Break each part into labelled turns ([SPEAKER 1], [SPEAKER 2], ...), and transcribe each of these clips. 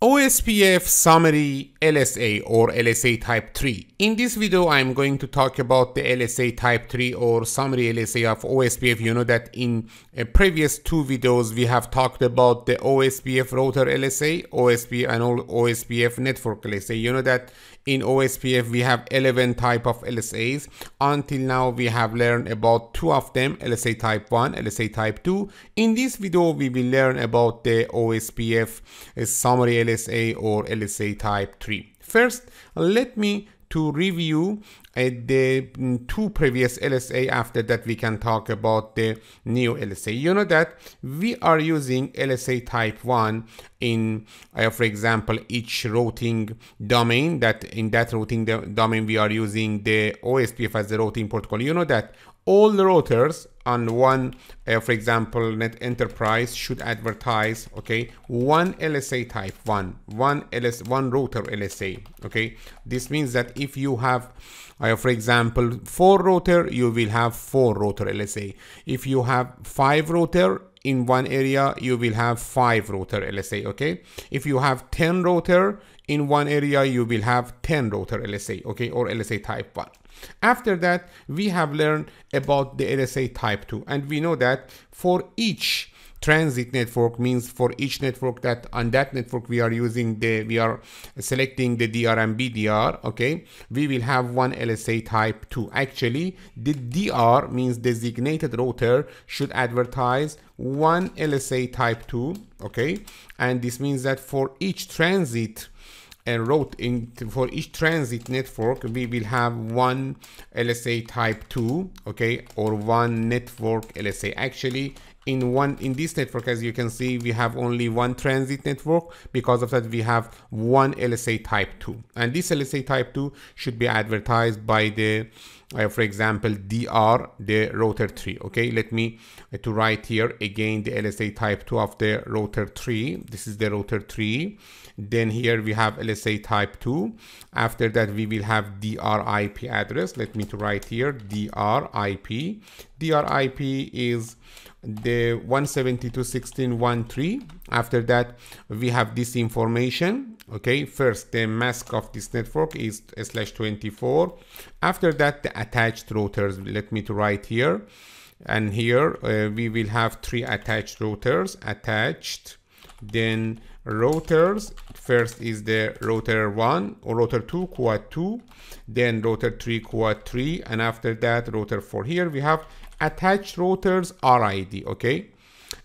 [SPEAKER 1] OSPF summary LSA or LSA type 3. In this video, I'm going to talk about the LSA type 3 or summary LSA of OSPF. You know that in uh, previous two videos, we have talked about the OSPF router LSA, OSPF and all OSPF network LSA. You know that in OSPF, we have 11 type of LSAs. Until now, we have learned about two of them, LSA type 1, LSA type 2. In this video, we will learn about the OSPF uh, summary LSA or LSA type 3. First, let me to review uh, the mm, two previous LSA. After that, we can talk about the new LSA. You know that we are using LSA type 1 in, uh, for example, each routing domain that in that routing domain, we are using the OSPF as the routing protocol. You know that all the routers on one, uh, for example, net enterprise should advertise, okay, one LSA type, one, one LS, one router LSA, okay. This means that if you have, uh, for example, four router, you will have four router LSA. If you have five router, in one area you will have five router LSA okay if you have 10 router in one area you will have 10 router LSA okay or LSA type 1 after that, we have learned about the LSA type 2 and we know that for each transit network means for each network that on that network we are using the we are selecting the DR and BDR okay? We will have one LSA type 2 actually the DR means designated router should advertise one LSA type 2 okay? And this means that for each transit and wrote in for each transit network we will have one LSA type 2 okay or one network LSA actually in one in this network as you can see we have only one transit network. Because of that we have one LSA type 2 and this LSA type 2 should be advertised by the uh, for example dr the router 3 okay let me uh, to write here again the lsa type 2 of the router 3 this is the router 3 then here we have lsa type 2 after that we will have dr ip address. Let me to write here dr ip dr ip is the 172.16.1.3 after that we have this information. Okay first the mask of this network is slash 24 after that the attached routers let me to write here. And here uh, we will have three attached routers attached. Then routers first is the router 1 or router 2 quad 2 then router 3 quad 3 and after that router 4 here we have attached routers RID okay?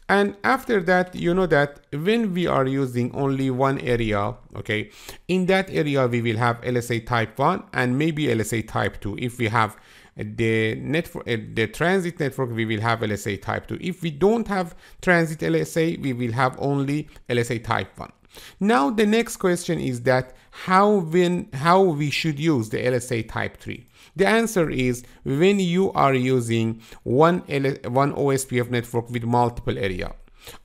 [SPEAKER 1] And after that you know that when we are using only one area okay in that area we will have lsa type 1 and maybe lsa type 2 if we have the network uh, the transit network we will have lsa type 2 if we don't have transit lsa we will have only lsa type 1 now the next question is that how when how we should use the LSA type 3. The answer is when you are using one one OSPF network with multiple area.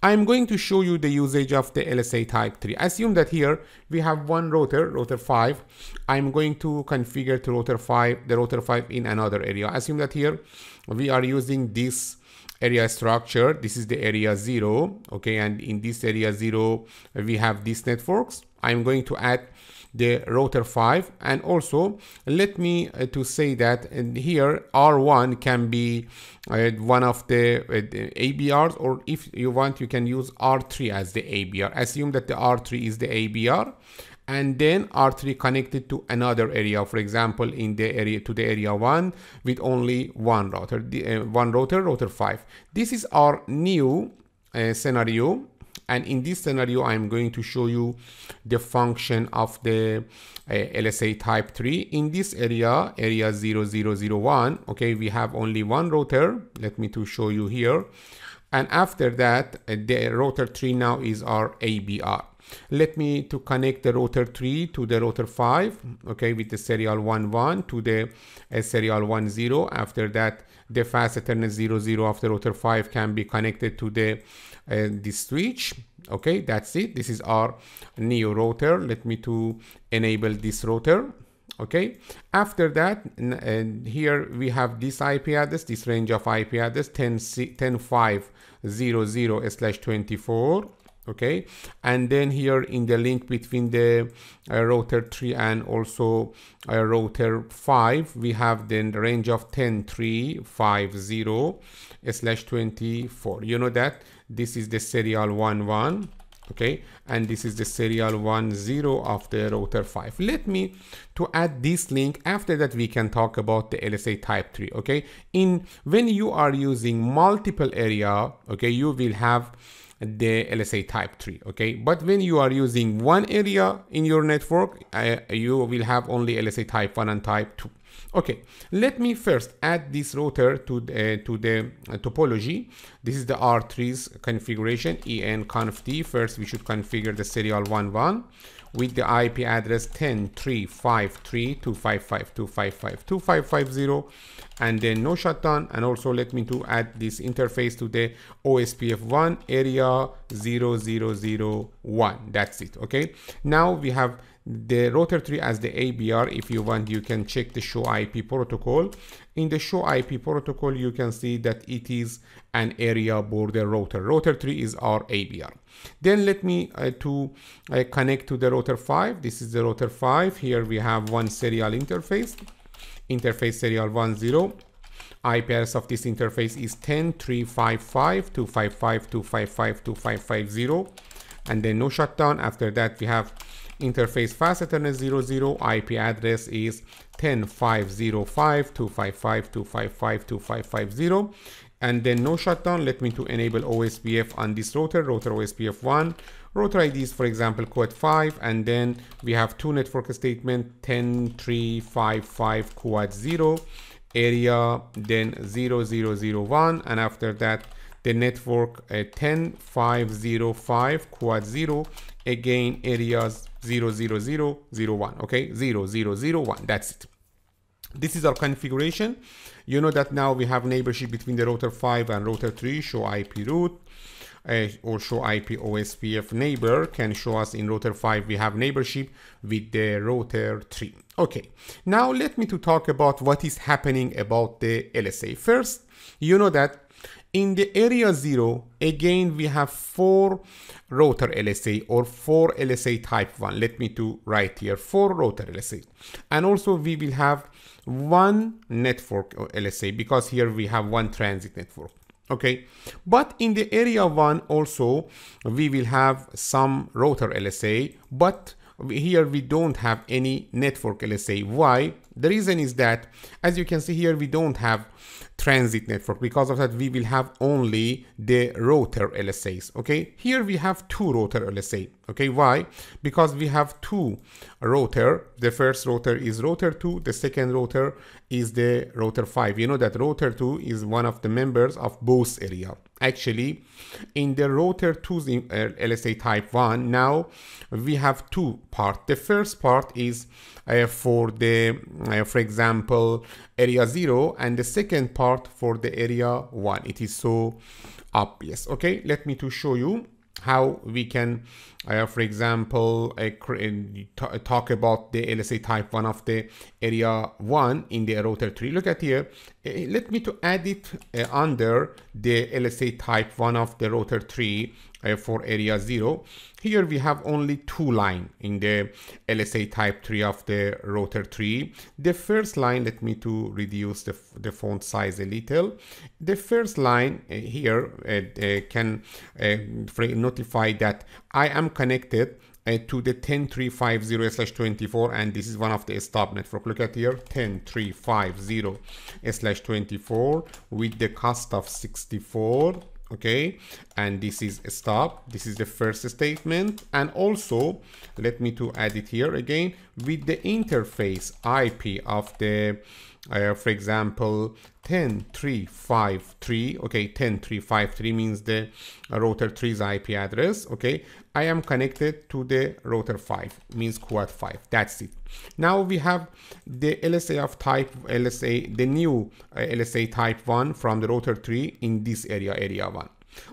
[SPEAKER 1] I'm going to show you the usage of the LSA type 3. Assume that here we have one router, router 5. I'm going to configure to router 5, the router 5 in another area. Assume that here we are using this area structure this is the area 0 okay and in this area 0 we have these networks i'm going to add the router 5 and also let me uh, to say that in here r1 can be uh, one of the, uh, the, abrs or if you want you can use r3 as the abr assume that the r3 is the abr and then R3 connected to another area, for example, in the area to the area one with only one router, the, uh, one router, router five. This is our new uh, scenario. And in this scenario, I'm going to show you the function of the uh, LSA type 3. In this area, area 0001, okay, we have only one router. Let me to show you here. And after that, uh, the router 3 now is our ABR. Let me to connect the router 3 to the router 5, okay, with the serial 1 1 to the uh, serial 1 0. After that, the fast Ethernet 0 0 of the router 5 can be connected to the uh, this switch. Okay, that's it. This is our new router. Let me to enable this router okay after that and here we have this ip address this range of ip address 10 10 5 0 0 slash 24 okay? And then here in the link between the uh, router 3 and also uh, router 5 we have then the range of 10350 slash 24 you know that? This is the serial 11 okay? And this is the serial 10 of the router 5 let me to add this link. After that we can talk about the lsa type 3 okay? In when you are using multiple area okay you will have the LSA type 3 okay? But when you are using one area in your network uh, you will have only LSA type 1 and type 2 okay let me first add this router to the, to the uh, topology. This is the R3's configuration enconf first we should configure the serial 11 with the IP address 10.353.255.255.255.0 and then no shutdown. And also let me to add this interface to the OSPF1 area 0001 that's it okay? Now we have the router 3 as the ABR if you want you can check the show IP protocol. In the show IP protocol you can see that it is an area border router router 3 is our ABR then let me uh, to uh, connect to the router 5 this is the router 5 here we have one serial interface. Interface serial 10 IP address of this interface is 10.355.255.255.255.0 and then no shutdown. After that we have interface fast ethernet 00 IP address is 10.505.255.255.255.0 and then no shutdown. Let me to enable OSPF on this router router OSPF 1 router ID is for example quad 5 and then we have two network statement 10355 quad 0 area then 0001 and after that the network uh, 10505 quad 0 again areas 00001 okay? 0001 that's it. This is our configuration. You know that now we have neighborship between the router 5 and router 3 show ip route uh, or show ip ospf neighbor can show us in router 5 we have neighborship with the router 3 okay now let me to talk about what is happening about the lsa first you know that in the area 0, again, we have four router LSA or four LSA type 1. Let me do write here, four router LSA. And also we will have one network LSA because here we have one transit network okay but in the area one also we will have some router lsa but here we don't have any network lsa why the reason is that as you can see here we don't have transit network. Because of that, we will have only the rotor LSAs. Okay, here we have two rotor LSA. Okay, why? Because we have two rotor. The first rotor is rotor 2, the second rotor is the rotor 5. You know that rotor 2 is one of the members of both area. Actually, in the rotor 2 uh, LSA type 1, now we have two part. The first part is for the, for example, area 0 and the second part for the area 1. It is so obvious. Okay, let me to show you how we can, uh, for example, uh, talk about the LSA type 1 of the area 1 in the rotor 3. Look at here. Uh, let me to add it uh, under the LSA type 1 of the rotor 3 uh, for area 0. Here we have only two line in the LSA type 3 of the router 3. The first line, let me to reduce the, the font size a little. The first line uh, here uh, uh can uh, notify that I am connected uh, to the 10350/24 and this is one of the stub network look at here 10350/24 with the cost of 64 okay? And this is a stop. This is the first statement. And also let me to add it here again. With the interface ip of the uh, for example 10353 okay 10353 means the router 3's ip address. Okay i am connected to the router 5 means quad 5 that's it. Now we have the lsa of type lsa the new uh, lsa type 1 from the router 3 in this area area 1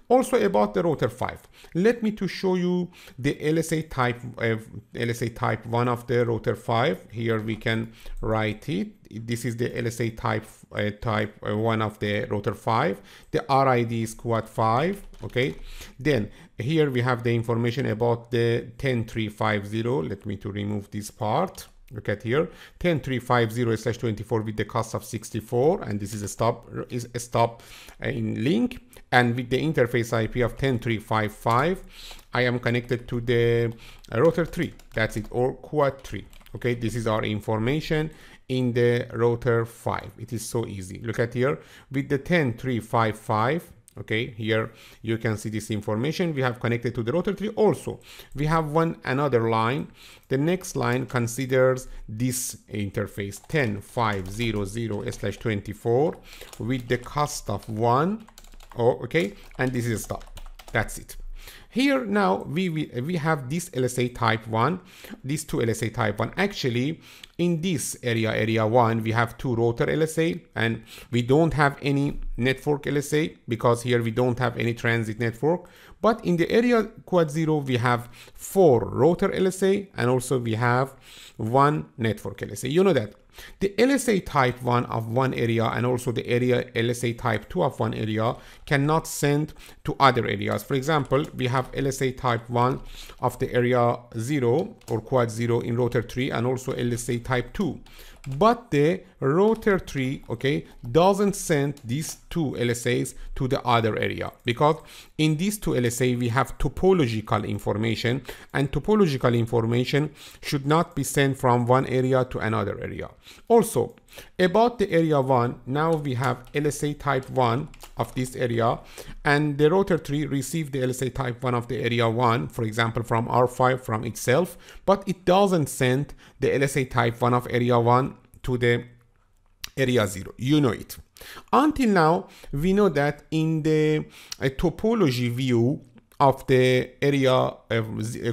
[SPEAKER 1] Also about the router 5. Let me to show you the LSA type uh, LSA type 1 of the router 5. Here we can write it. This is the LSA type uh, type uh, 1 of the router 5. The RID is quad 5. Okay. Then here we have the information about the 10350. Let me to remove this part look at here 10350 slash 24 with the cost of 64 and this is a stop is a stop uh, in link and with the interface IP of 10355 I am connected to the router 3 that's it or quad 3 okay this is our information in the router 5 it is so easy. Look at here with the 10355 okay here you can see this information. We have connected to the router 3 also. We have one another line. The next line considers this interface 10500 slash 24 with the cost of one oh okay and this is a stop that's it here now we, we, we have this LSA type 1, these two LSA type 1. Actually, in this area, area 1, we have two router LSA and we don't have any network LSA because here we don't have any transit network. But in the area quad 0, we have four router LSA and also we have one network LSA. You know that the LSA type 1 of one area and also the area LSA type 2 of one area cannot send to other areas. For example, we have LSA type 1 of the area 0 or quad 0 in router 3 and also LSA type 2 but the router tree okay doesn't send these two lsas to the other area. Because in these two lsa we have topological information and topological information should not be sent from one area to another area. Also about the area 1 now we have lsa type 1 of this area. And the router tree received the lsa type 1 of the area 1 for example from r5 from itself but it doesn't send the lsa type 1 of area 1 to the area 0 you know it. Until now we know that in the uh, topology view of the area uh,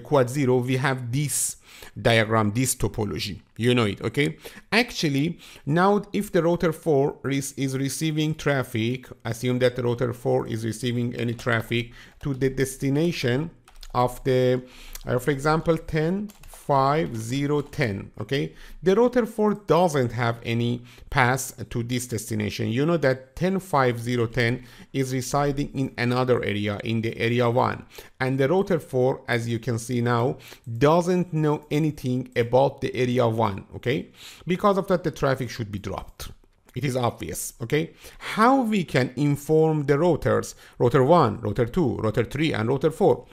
[SPEAKER 1] quad 0 we have this diagram this topology. You know it okay? Actually now if the router 4 is, is receiving traffic assume that the router 4 is receiving any traffic to the destination of the uh, for example 10 5010 okay? The router 4 doesn't have any pass to this destination. You know that 105010 is residing in another area in the area 1 and the router 4 as you can see now doesn't know anything about the area 1 okay? Because of that the traffic should be dropped it is obvious, okay? How we can inform the routers, router 1, router 2, router 3, and router 4,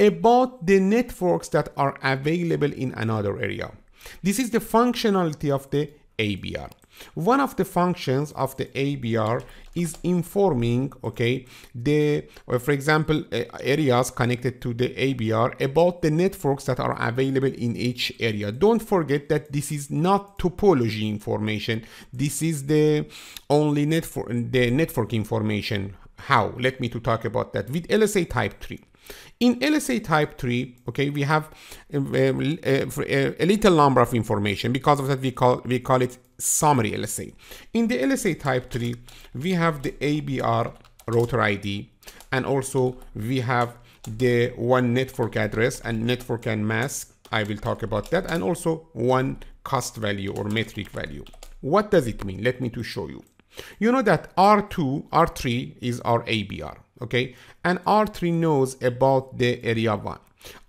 [SPEAKER 1] about the networks that are available in another area. This is the functionality of the ABR. One of the functions of the ABR is informing, okay, the, uh, for example, uh, areas connected to the ABR about the networks that are available in each area. Don't forget that this is not topology information. This is the only network, the network information. How? Let me to talk about that with LSA type 3. In LSA type 3, okay, we have a, um, a, um, a, a, little number of information. Because of that, we call, we call it summary LSA. In the LSA type 3, we have the ABR router ID, and also we have the one network address and network and mask. I will talk about that, and also one cost value or metric value. What does it mean? Let me to show you. You know that R2, R3 is our ABR okay and r3 knows about the area 1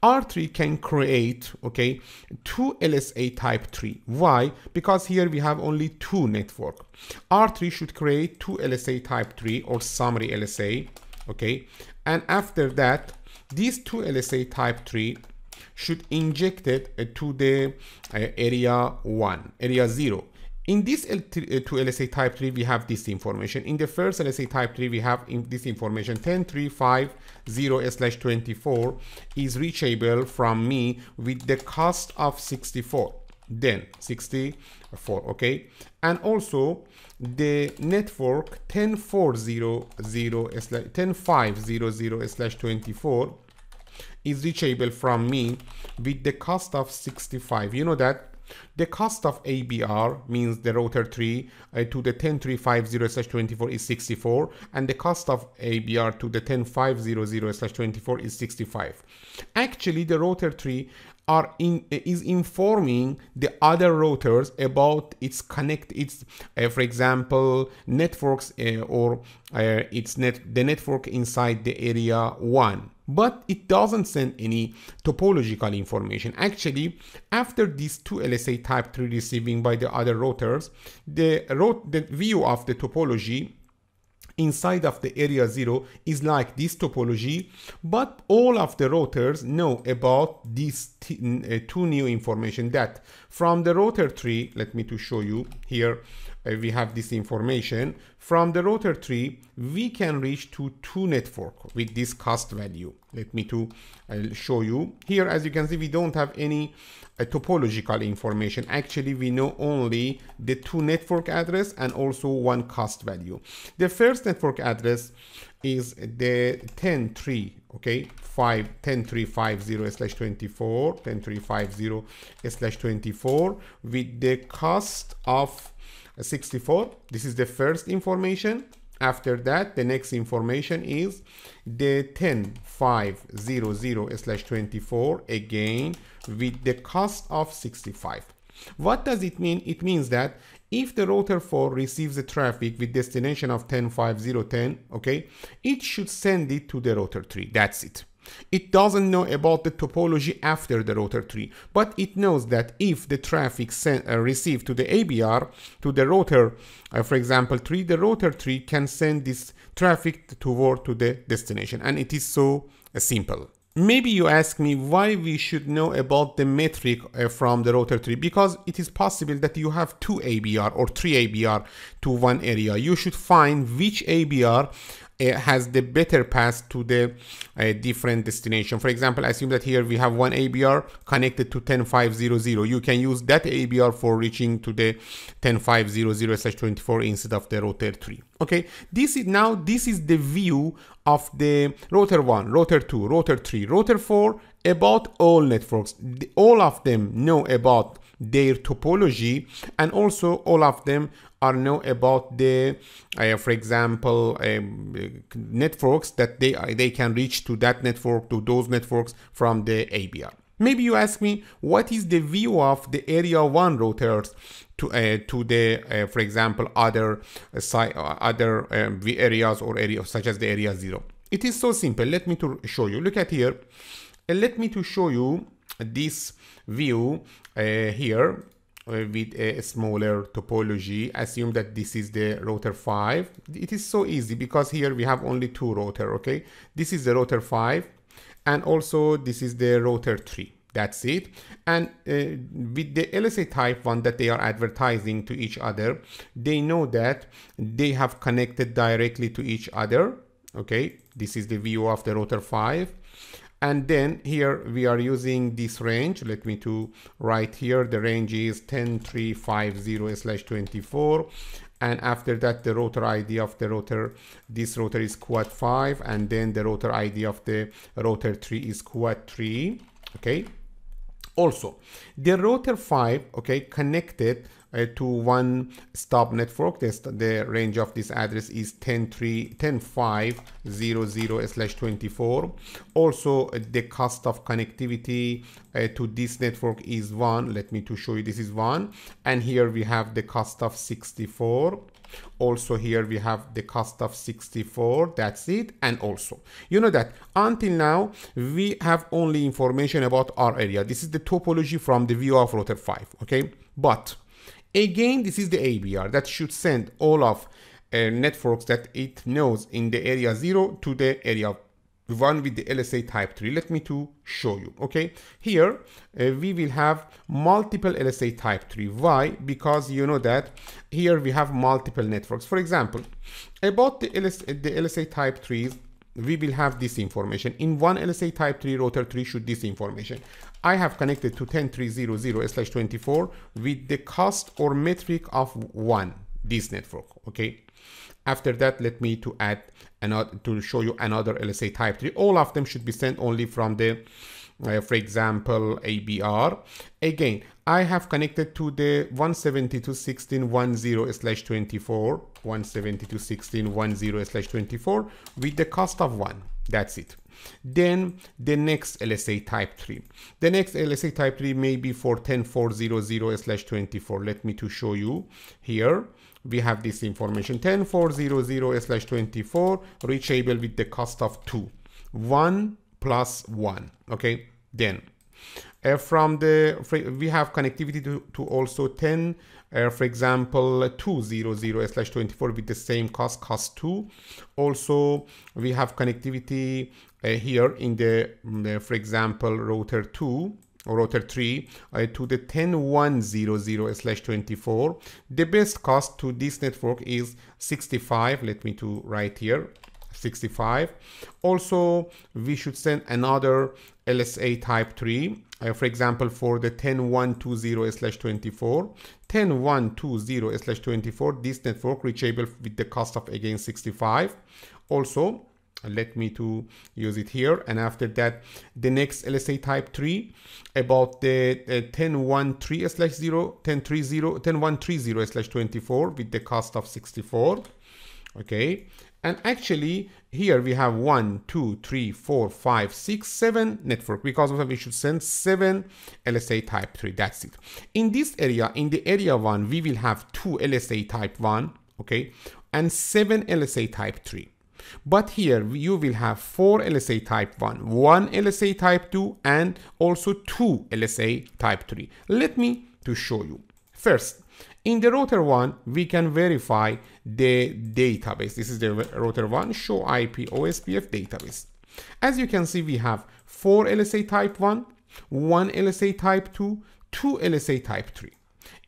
[SPEAKER 1] R3 can create, okay, two LSA type 3. Why? Because here we have only two network. R3 should create two LSA type 3 or summary LSA, okay? And after that, these two LSA type 3 should inject it uh, to the uh, area 1, area 0. In this L2 uh, LSA type 3, we have this information. In the first LSA type 3, we have in this information 10350/24 is reachable from me with the cost of 64. Then 64, okay? And also the network 10.4.0.0/10.5.0.0/24 is reachable from me with the cost of 65. You know that The cost of ABR means the router 3 uh, to the 10350/24 is 64 and the cost of ABR to the 10500/24 is 65. Actually the router 3 are in is informing the other routers about its connect its uh, for example networks uh, or uh, its net the network inside the area 1 but it doesn't send any topological information. Actually, after these two LSA type 3 receiving by the other routers, the, route the view of the topology inside of the area 0 is like this topology but all of the routers know about these uh, two new information that from the router tree let me to show you here uh, we have this information. From the router tree we can reach to two network with this cost value. Let me to uh, show you. Here as you can see we don't have any uh, topological information. Actually we know only the two network address and also one cost value. The first network address is the 103 okay? 5 10350 slash 24 10350 slash 24 with the cost of 64 this is the first information after that the next information is the 10500 slash 24 again with the cost of 65 what does it mean? It means that if the router 4 receives the traffic with destination of 1050010 okay it should send it to the router 3 that's it it doesn't know about the topology after the router tree, but it knows that if the traffic sent, uh, received to the ABR, to the router, uh, for example, tree, the router tree can send this traffic toward to the destination. And it is so uh, simple. Maybe you ask me why we should know about the metric uh, from the router tree because it is possible that you have two ABR or three ABR to one area. You should find which ABR has the better path to the uh, different destination. For example, assume that here we have one ABR connected to 10500. You can use that ABR for reaching to the 10500/24 instead of the router 3. Okay, this is now this is the view of the router 1, router 2, router 3, router 4 about all networks. All of them know about their topology and also all of them are know about the uh, for example um, networks that they they can reach to that network to those networks from the ABR maybe you ask me what is the view of the area 1 routers to uh, to the uh, for example other uh, other um, areas or areas such as the area 0 it is so simple. Let me to show you. Look at here. Uh, let me to show you this view uh, here. uh, with a smaller topology assume that this is the router 5 it is so easy because here we have only two router okay? This is the router 5 and also this is the router 3 that's it. And uh, with the LSA type one that they are advertising to each other they know that they have connected directly to each other okay? This is the view of the router 5 and then here we are using this range. Let me to write here. The range is 10350 slash 24 and after that the rotor id of the rotor this rotor is quad 5 and then the rotor id of the rotor 3 is quad 3 okay? Also the rotor 5 okay connected to one stub network. This, the range of this address is 10500 slash 24. Also, uh, the cost of connectivity uh, to this network is one. Let me to show you this is one. And here we have the cost of 64 also here we have the cost of 64 that's it and also you know that until now we have only information about our area this is the topology from the view of router 5 okay but Again, this is the ABR that should send all of uh, networks that it knows in the area 0 to the area 1 with the LSA type 3. Let me to show you, okay? Here, uh, we will have multiple LSA type 3. Why? Because you know that here we have multiple networks. For example, about the, the LSA type 3s, we will have this information. In one LSA type 3 router 3 should this information. I have connected to 10300 slash 24 with the cost or metric of one, this network, okay? After that, let me to add another, to show you another LSA type 3. All of them should be sent only from the uh, for example, ABR. Again, I have connected to the 172.16.10 slash 24, 172.16.10 slash 24 with the cost of one. That's it. Then the next LSA type 3. The next LSA type 3 may be for 10400 slash 24. Let me to show you here. We have this information 10400 slash 24 reachable with the cost of 2. 1 plus 1. Okay. Then uh, from the we have connectivity to, to also 10 uh, for example 200 slash 24 with the same cost cost 2 also we have connectivity uh, here in the, the, for example router 2 or router 3 uh, to the 10100 slash 24 the best cost to this network is 65 let me to write here 65 also we should send another lsa type 3 uh, for example for the 10120/24, 10120/24, this network reachable with the cost of again 65 also let me to use it here. And after that the next lsa type 3 about the uh, 1013 slash 0 1030 10130 slash 24 with the cost of 64 okay and actually here we have one two three four five six seven network because of that we should send seven lsa type 3 that's it in this area in the area one we will have two lsa type 1 okay and seven lsa type 3 but here you will have four LSA type 1, one LSA type 2 and also two LSA type 3. Let me to show you. First, in the router 1, we can verify the database. This is the router 1 show IP OSPF database. As you can see, we have four LSA type 1, one LSA type 2, two LSA type 3.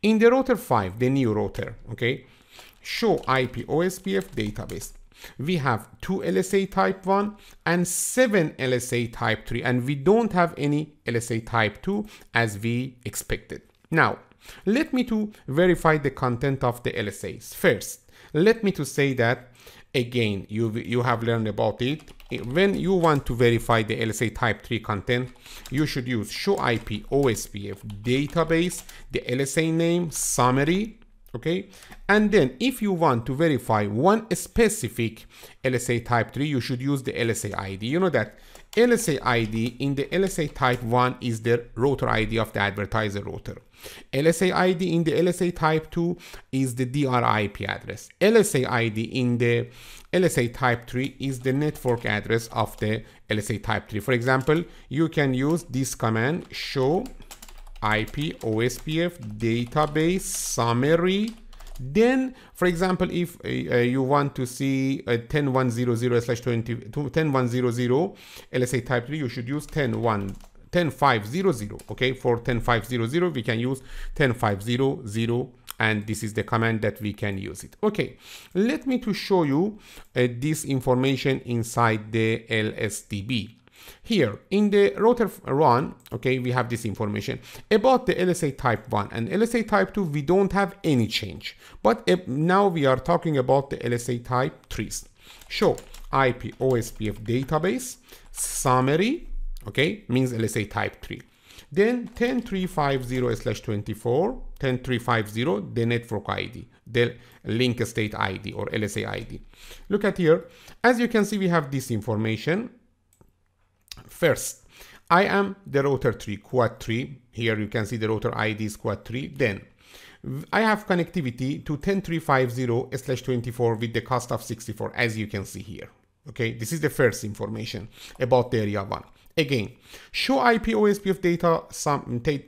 [SPEAKER 1] In the router 5, the new router, okay, show IP OSPF database we have two LSA type 1 and seven LSA type 3 and we don't have any LSA type 2 as we expected. Now, let me to verify the content of the LSAs. First, let me to say that again, you, you have learned about it. When you want to verify the LSA type 3 content, you should use show IP OSPF database, the LSA name, summary, okay and then if you want to verify one specific LSA type 3 you should use the LSA ID you know that LSA ID in the LSA type 1 is the router ID of the advertiser router LSA ID in the LSA type 2 is the DR IP address LSA ID in the LSA type 3 is the network address of the LSA type 3 for example you can use this command show IP OSPF database summary. Then, for example, if uh, uh you want to see a 10100 slash 20, 10100 LSA type 3, you should use 10.1. 10500 okay for 10500 we can use 10500 and this is the command that we can use it okay let me to show you uh, this information inside the lsdb here in the router run, okay, we have this information about the LSA type 1 and LSA type 2, we don't have any change. But now we are talking about the LSA type 3s. Show IP OSPF database summary, okay, means LSA type 3. Then 10350 slash 24, 10350, the network ID, the link state ID or LSA ID. Look at here. As you can see, we have this information First, I am the router 3, quad 3. Here you can see the router ID is quad 3. Then I have connectivity to 10350 slash 24 with the cost of 64 as you can see here. Okay, this is the first information about the area 1. Again, show IP OSPF data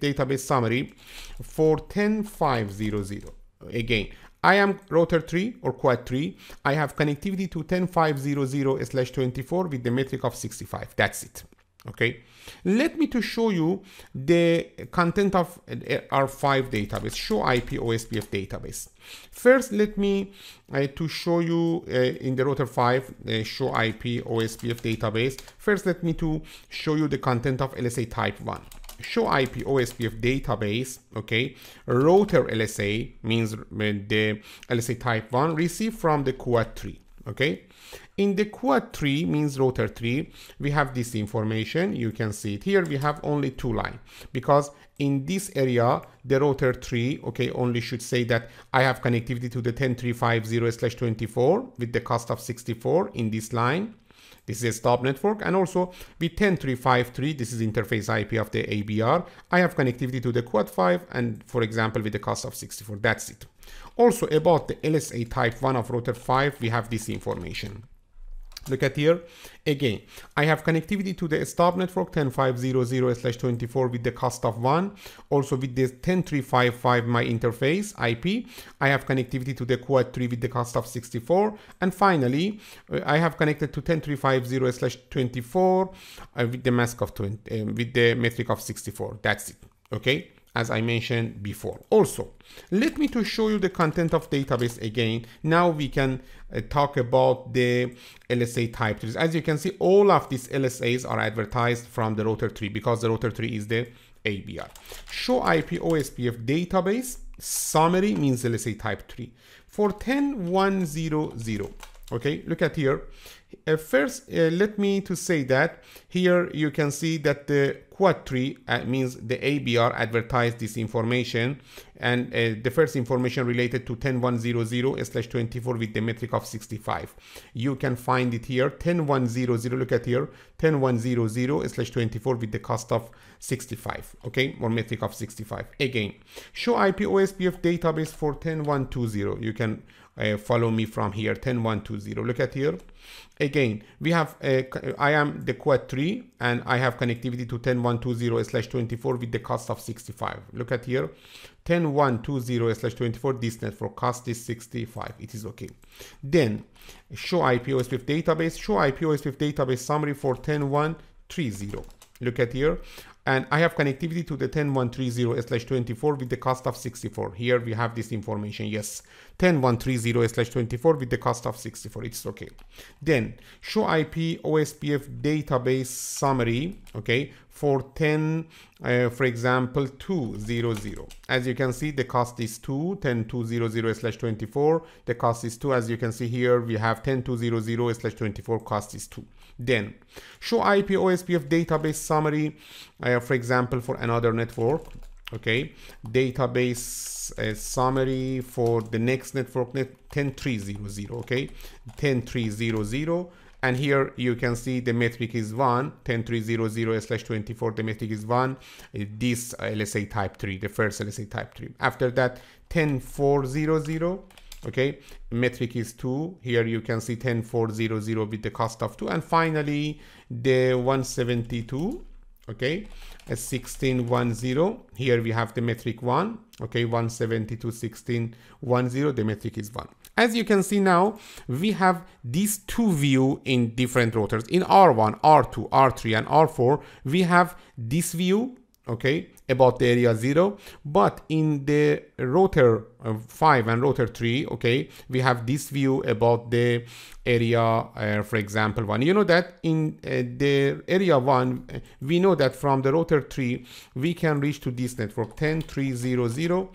[SPEAKER 1] database summary for 10500. Again, I am router 3 or quad 3. I have connectivity to 10500 slash 24 with the metric of 65. That's it okay let me to show you the content of our 5 database. Show ip ospf database. First let me uh, to show you uh, in the router 5 uh, show ip ospf database. First let me to show you the content of lsa type 1 show ip ospf database okay? Router lsa means the lsa type 1 received from the quad 3 okay In the quad tree means router tree, we have this information. You can see it here. We have only two line because in this area, the router tree, okay, only should say that I have connectivity to the 10350 slash 24 with the cost of 64 in this line. This is a stub network and also with 10353, this is interface IP of the ABR. I have connectivity to the quad 5 and for example with the cost of 64, that's it. Also about the LSA type 1 of router 5, we have this information. Look at here. Again, I have connectivity to the stub network 10500/24 with the cost of 1. Also with the 10355 my interface IP. I have connectivity to the quad 3 with the cost of 64. And finally, uh, I have connected to 10350/24 uh, with the mask of 20, uh, with the metric of 64. That's it. Okay as I mentioned before. Also, let me to show you the content of database again. Now we can uh, talk about the LSA type trees. As you can see, all of these LSAs are advertised from the router tree because the router tree is the ABR. Show IP OSPF database summary means LSA type tree. For 10100, okay, look at here. Uh, first, uh, let me to say that here you can see that the quad tree uh, means the ABR advertised this information. And uh, the first information related to 10100 slash 24 with the metric of 65. You can find it here 10100 look at here 10100 slash 24 with the cost of 65 okay or metric of 65 again show IP OSPF database for 10120 you can uh, follow me from here 10120 look at here again we have uh, I am the quad 3 and I have connectivity to 10120 slash 24 with the cost of 65 look at here. 10120 slash 24 this network cost is 65 it is okay. Then show IP OSPF database. Show IP OSPF database summary for 10130 look at here and I have connectivity to the 10130/24 with the cost of 64. Here we have this information. Yes, 10130/24 with the cost of 64. It's okay. Then show IP OSPF database summary. Okay, for 10, uh, for example, 200. As you can see, the cost is 2, 10200/24. The cost is 2. As you can see here, we have 10200/24 cost is 2. Then show IP OSPF database summary, uh, for example, for another network. Okay, database uh, summary for the next network net 10300. Okay, 10300 and here you can see the metric is 1 10300 slash 24 the metric is 1 this LSA type 3 the first LSA type 3 after that 10400 okay? Metric is 2 here you can see 10400 with the cost of 2 and finally the 172 okay? A 1610 here we have the metric 1 okay? 172 1610 the metric is 1 as you can see now we have these two view in different rotors. In r1 r2 r3 and r4 we have this view. Okay about the area 0 but in the router uh, 5 and rotor 3 okay we have this view about the area uh, for example 1 you know that in uh, the area 1 uh, we know that from the rotor 3 we can reach to this network 10300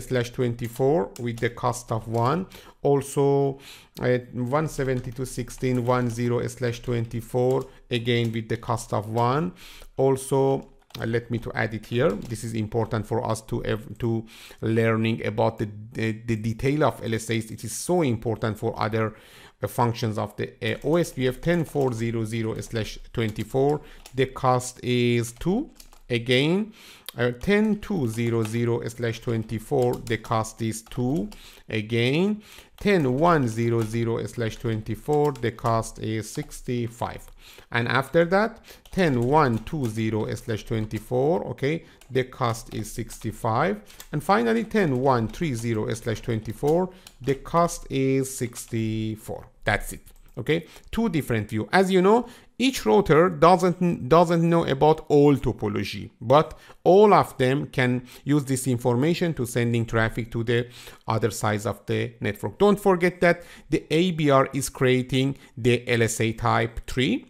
[SPEAKER 1] slash 24 with the cost of 1 also at 172.16.10 slash 24 again with the cost of 1 also uh, let me to add it here. This is important for us to have to learning about the, the, the detail of lsas it is so important for other uh, functions of the uh, ospf 10400 slash 24 the cost is 2 again uh, 10200 slash 24 the cost is 2 again. 10100 slash 24 the cost is 65 and after that 10120 slash 24 okay the cost is 65 and finally 10130 slash 24 the cost is 64 that's it okay? Two different view. As you know each router doesn't doesn't know about all topology but all of them can use this information to sending traffic to the other sides of the network. Don't forget that the abr is creating the lsa type tree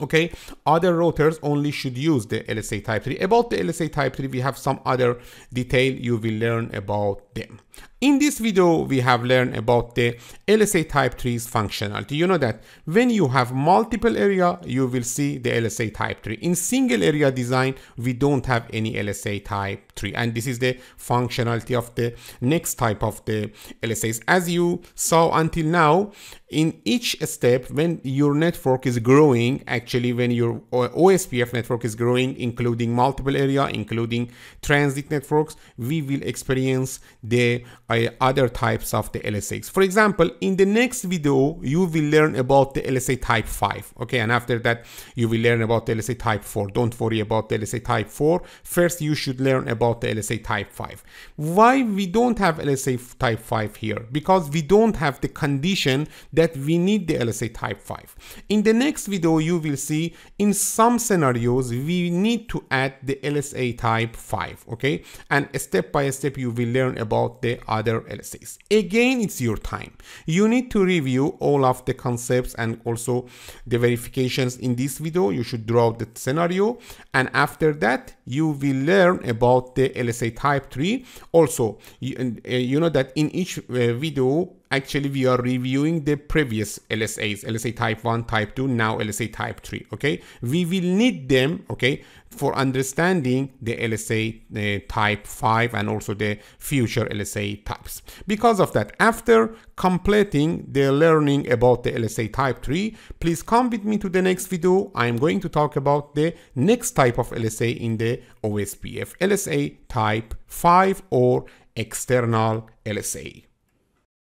[SPEAKER 1] okay? Other routers only should use the lsa type 3 about the lsa type 3 we have some other detail you will learn about them in this video, we have learned about the LSA type 3's functionality. You know that when you have multiple area, you will see the LSA type 3. In single area design, we don't have any LSA type 3. And this is the functionality of the next type of the LSAs. As you saw until now, in each step, when your network is growing, actually when your OSPF network is growing, including multiple area, including transit networks, we will experience the uh, other types of the LSAs. For example, in the next video, you will learn about the LSA type 5. Okay, and after that, you will learn about the LSA type 4. Don't worry about the LSA type 4. First, you should learn about the LSA type 5. Why we don't have LSA type 5 here? Because we don't have the condition that we need the LSA type 5. In the next video, you will see in some scenarios, we need to add the LSA type 5, okay? And step by step, you will learn about the other LSAs. Again, it's your time. You need to review all of the concepts and also the verifications in this video. You should draw the scenario. And after that, you will learn about the LSA type 3. Also, you, uh, you know that in each uh, video, actually we are reviewing the previous LSAs, LSA type 1, type 2, now LSA type 3, okay? We will need them, okay, for understanding the LSA type 5 and also the future LSA types. Because of that, after completing the learning about the LSA type 3, please come with me to the next video. I am going to talk about the next type of LSA in the OSPF, LSA type 5 or external LSA.